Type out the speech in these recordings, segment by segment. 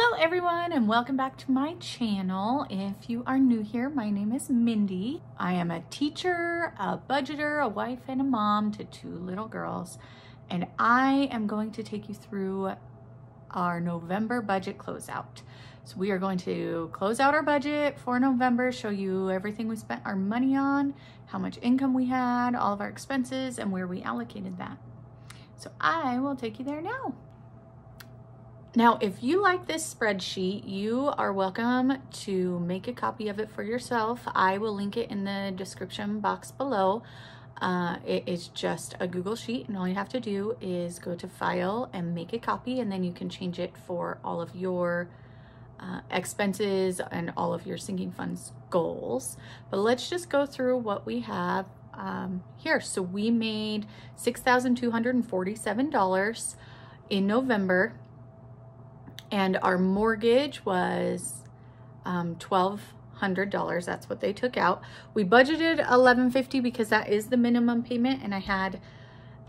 Hello everyone and welcome back to my channel. If you are new here, my name is Mindy. I am a teacher, a budgeter, a wife, and a mom to two little girls. And I am going to take you through our November budget closeout. So we are going to close out our budget for November, show you everything we spent our money on, how much income we had, all of our expenses, and where we allocated that. So I will take you there now. Now, if you like this spreadsheet, you are welcome to make a copy of it for yourself. I will link it in the description box below. Uh, it is just a Google Sheet and all you have to do is go to File and make a copy and then you can change it for all of your uh, expenses and all of your sinking funds goals. But let's just go through what we have um, here. So we made $6,247 in November and our mortgage was um, $1,200. That's what they took out. We budgeted 1,150 because that is the minimum payment and I had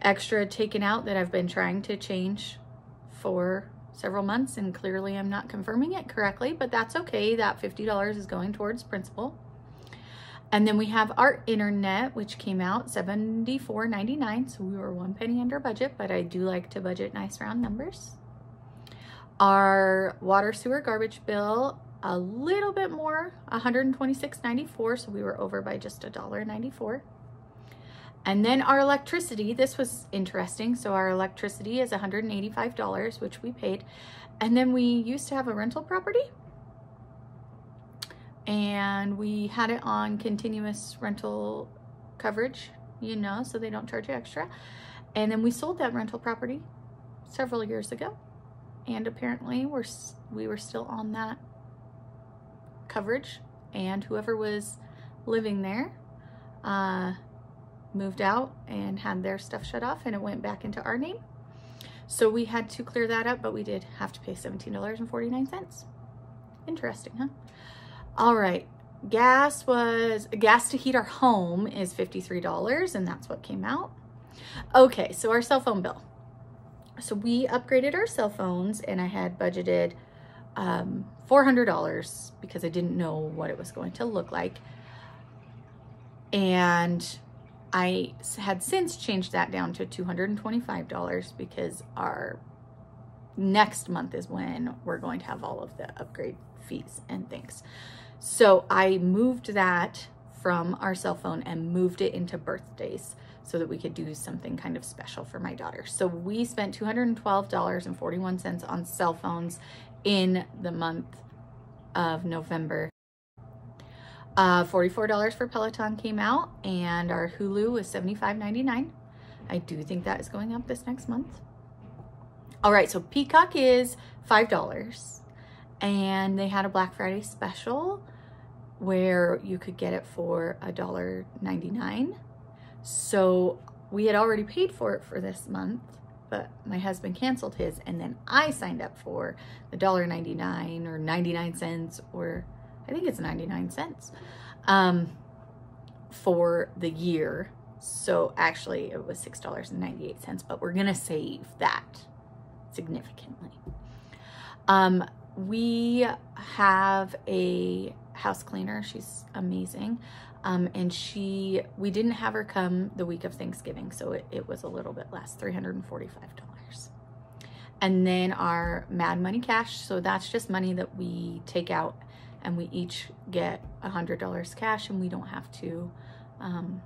extra taken out that I've been trying to change for several months and clearly I'm not confirming it correctly, but that's okay. That $50 is going towards principal. And then we have our internet, which came out $74.99. So we were one penny under budget, but I do like to budget nice round numbers. Our water sewer garbage bill, a little bit more, $126.94, so we were over by just $1.94. And then our electricity, this was interesting. So our electricity is $185, which we paid. And then we used to have a rental property and we had it on continuous rental coverage, you know, so they don't charge you extra. And then we sold that rental property several years ago and apparently we're we were still on that coverage and whoever was living there uh, moved out and had their stuff shut off and it went back into our name. So we had to clear that up, but we did have to pay $17.49. Interesting, huh? All right, gas was, gas to heat our home is $53 and that's what came out. Okay, so our cell phone bill. So we upgraded our cell phones and I had budgeted um, $400 because I didn't know what it was going to look like. And I had since changed that down to $225 because our next month is when we're going to have all of the upgrade fees and things. So I moved that from our cell phone and moved it into birthdays so that we could do something kind of special for my daughter. So we spent $212.41 on cell phones in the month of November. Uh, $44 for Peloton came out and our Hulu was $75.99. I do think that is going up this next month. All right, so Peacock is $5 and they had a Black Friday special where you could get it for $1.99 so we had already paid for it for this month, but my husband canceled his and then I signed up for the $1.99 or 99 cents or I think it's 99 cents um, for the year. So actually it was $6.98, but we're gonna save that significantly. Um, we have a house cleaner. She's amazing. Um, and she, we didn't have her come the week of Thanksgiving, so it, it was a little bit less, $345. And then our Mad Money Cash, so that's just money that we take out and we each get $100 cash and we don't have to um,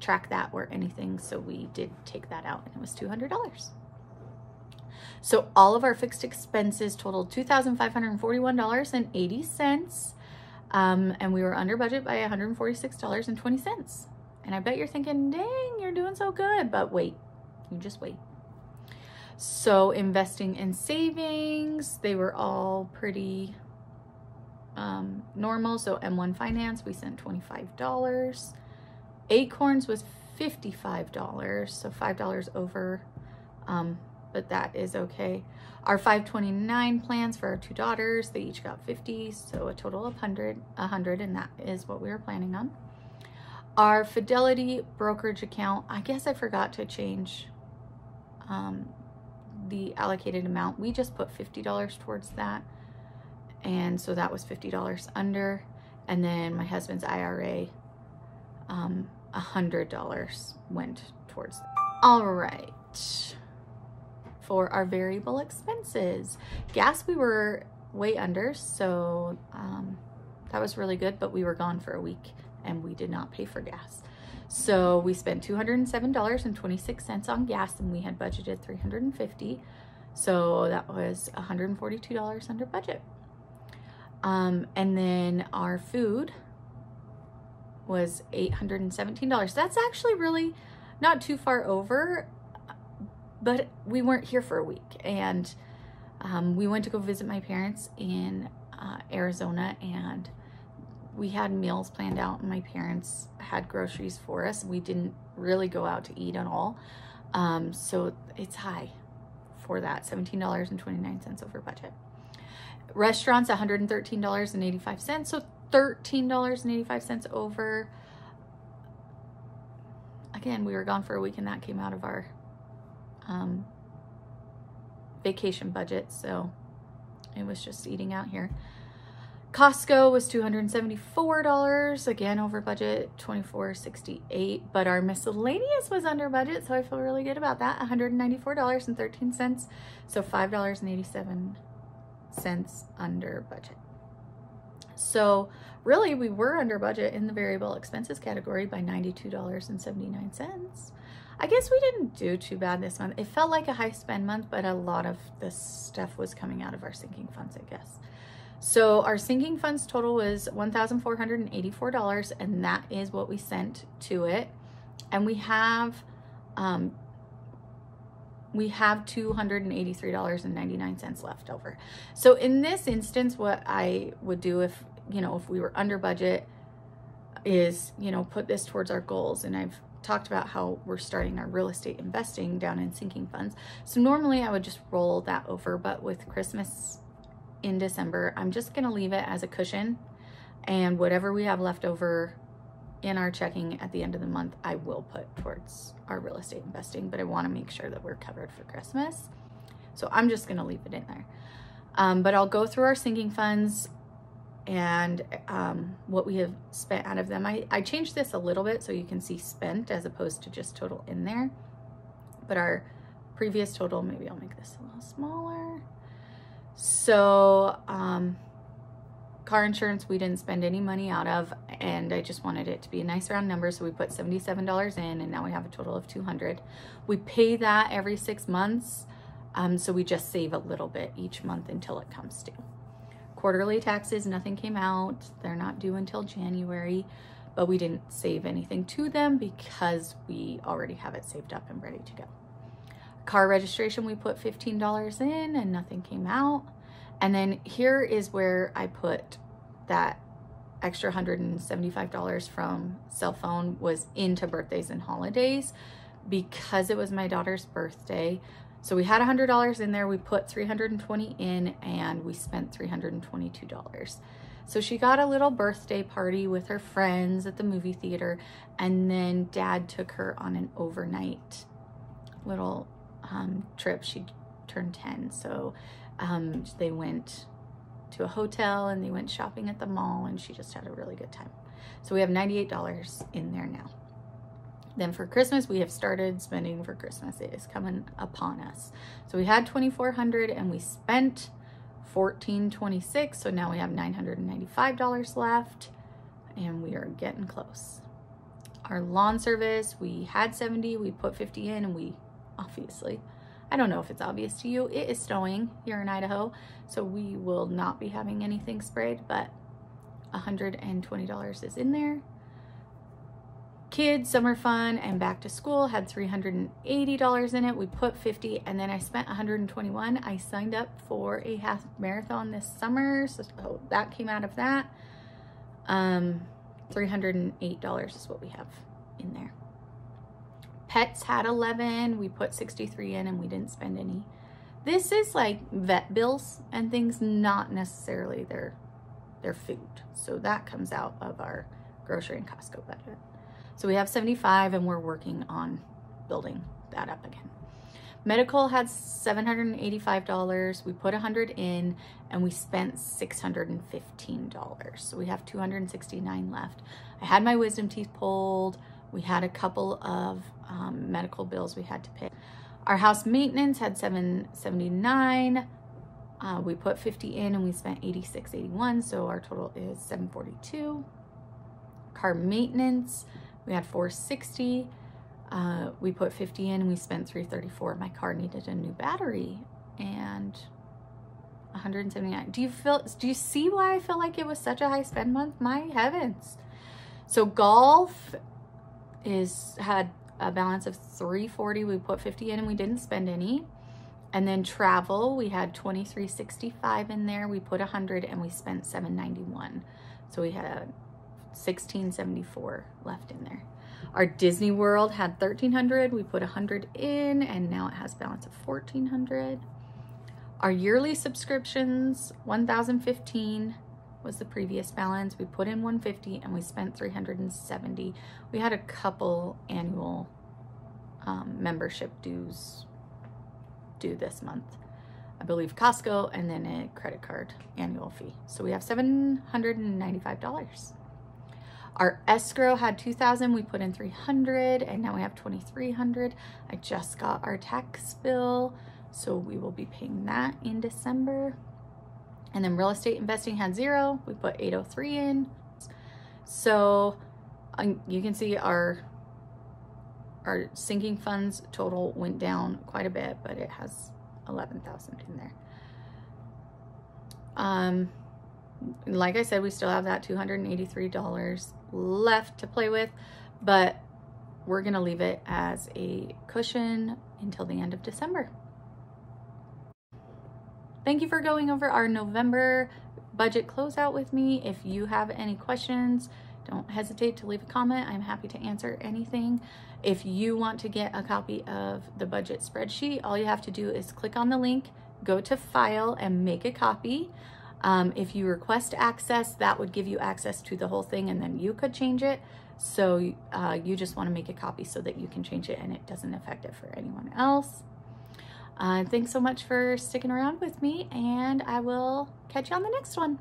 track that or anything. So we did take that out and it was $200. So all of our fixed expenses totaled $2,541.80. Um, and we were under budget by $146.20. And I bet you're thinking, dang, you're doing so good. But wait, you just wait. So investing in savings, they were all pretty um, normal. So M1 Finance, we sent $25. Acorns was $55, so $5 over, um, but that is okay. Our 529 plans for our two daughters, they each got 50, so a total of 100, 100 and that is what we were planning on. Our Fidelity brokerage account, I guess I forgot to change um, the allocated amount. We just put $50 towards that. And so that was $50 under. And then my husband's IRA, um, $100 went towards. that. All right. For our variable expenses, gas we were way under, so um, that was really good, but we were gone for a week and we did not pay for gas. So we spent $207.26 on gas and we had budgeted 350 So that was $142 under budget. Um, and then our food was $817. That's actually really not too far over, but we weren't here for a week. And um, we went to go visit my parents in uh, Arizona and we had meals planned out and my parents had groceries for us. We didn't really go out to eat at all. Um, so it's high for that, $17.29 over budget. Restaurants, $113.85. So $13.85 over. Again, we were gone for a week and that came out of our um, vacation budget. So it was just eating out here. Costco was $274, again over budget, $24.68, but our miscellaneous was under budget, so I feel really good about that, $194.13, so $5.87 under budget. So really we were under budget in the variable expenses category by $92.79. I guess we didn't do too bad this month. It felt like a high spend month, but a lot of this stuff was coming out of our sinking funds, I guess. So our sinking funds total was $1,484 and that is what we sent to it. And we have, um, we have $283.99 left over. So in this instance, what I would do if, you know, if we were under budget is, you know, put this towards our goals. And I've talked about how we're starting our real estate investing down in sinking funds. So normally I would just roll that over, but with Christmas in December. I'm just going to leave it as a cushion and whatever we have left over in our checking at the end of the month, I will put towards our real estate investing, but I want to make sure that we're covered for Christmas. So I'm just going to leave it in there. Um, but I'll go through our sinking funds and um, what we have spent out of them. I, I changed this a little bit so you can see spent as opposed to just total in there. But our previous total, maybe I'll make this a little smaller. So, um, car insurance we didn't spend any money out of and I just wanted it to be a nice round number so we put $77 in and now we have a total of 200 we pay that every six months um, so we just save a little bit each month until it comes due quarterly taxes nothing came out they're not due until January but we didn't save anything to them because we already have it saved up and ready to go Car registration, we put $15 in and nothing came out. And then here is where I put that extra $175 from cell phone was into birthdays and holidays because it was my daughter's birthday. So we had $100 in there, we put 320 in and we spent $322. So she got a little birthday party with her friends at the movie theater and then dad took her on an overnight little um, trip. She turned 10. So um, they went to a hotel and they went shopping at the mall and she just had a really good time. So we have $98 in there now. Then for Christmas, we have started spending for Christmas. It is coming upon us. So we had 2,400 and we spent 1426. So now we have $995 left and we are getting close. Our lawn service, we had 70, we put 50 in and we obviously. I don't know if it's obvious to you. It is snowing here in Idaho, so we will not be having anything sprayed, but $120 is in there. Kids, summer fun, and back to school had $380 in it. We put 50 and then I spent 121. I signed up for a half marathon this summer, so that came out of that. Um, $308 is what we have in there. Pets had 11. We put 63 in and we didn't spend any. This is like vet bills and things, not necessarily their, their food. So that comes out of our grocery and Costco budget. So we have 75 and we're working on building that up again. Medical had $785. We put 100 in and we spent $615. So we have 269 left. I had my wisdom teeth pulled. We had a couple of um, medical bills we had to pay. Our house maintenance had 779. Uh, we put 50 in and we spent 86.81, so our total is 742. Car maintenance, we had 460. Uh, we put 50 in and we spent 334. My car needed a new battery and 179. Do you feel, do you see why I feel like it was such a high spend month? My heavens. So golf is, had a balance of 340. We put 50 in and we didn't spend any. And then travel, we had 2365 in there. We put 100 and we spent 791. So we had 1674 left in there. Our Disney World had 1300. We put 100 in and now it has a balance of 1400. Our yearly subscriptions, 1015 was the previous balance. We put in 150 and we spent 370. We had a couple annual um, membership dues due this month. I believe Costco and then a credit card annual fee. So we have $795. Our escrow had 2000, we put in 300 and now we have 2300. I just got our tax bill, so we will be paying that in December. And then real estate investing had zero, we put 803 in. So you can see our our sinking funds total went down quite a bit, but it has 11,000 in there. Um, like I said, we still have that $283 left to play with, but we're gonna leave it as a cushion until the end of December. Thank you for going over our November budget closeout with me. If you have any questions, don't hesitate to leave a comment. I'm happy to answer anything. If you want to get a copy of the budget spreadsheet, all you have to do is click on the link, go to file and make a copy. Um, if you request access, that would give you access to the whole thing and then you could change it. So uh, you just wanna make a copy so that you can change it and it doesn't affect it for anyone else. Uh, thanks so much for sticking around with me and I will catch you on the next one.